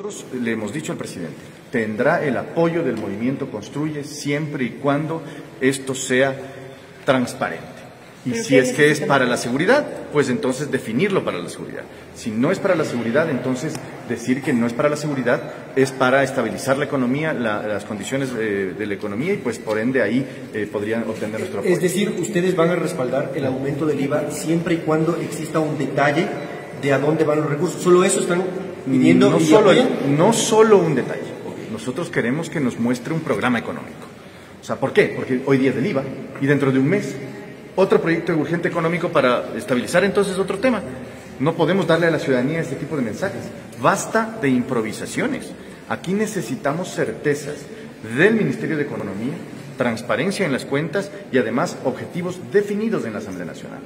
Nosotros le hemos dicho al presidente, tendrá el apoyo del movimiento Construye siempre y cuando esto sea transparente. Y si es que es para la seguridad, pues entonces definirlo para la seguridad. Si no es para la seguridad, entonces decir que no es para la seguridad es para estabilizar la economía, la, las condiciones eh, de la economía y pues por ende ahí eh, podrían obtener nuestro apoyo. Es decir, ustedes van a respaldar el aumento del IVA siempre y cuando exista un detalle de a dónde van los recursos. Solo eso están pidiendo. no, y solo, apoyan? no solo un detalle. Nosotros queremos que nos muestre un programa económico. O sea, ¿por qué? Porque hoy día es del IVA y dentro de un mes otro proyecto urgente económico para estabilizar entonces otro tema. No podemos darle a la ciudadanía este tipo de mensajes. Basta de improvisaciones. Aquí necesitamos certezas del Ministerio de Economía, transparencia en las cuentas y además objetivos definidos en la Asamblea Nacional.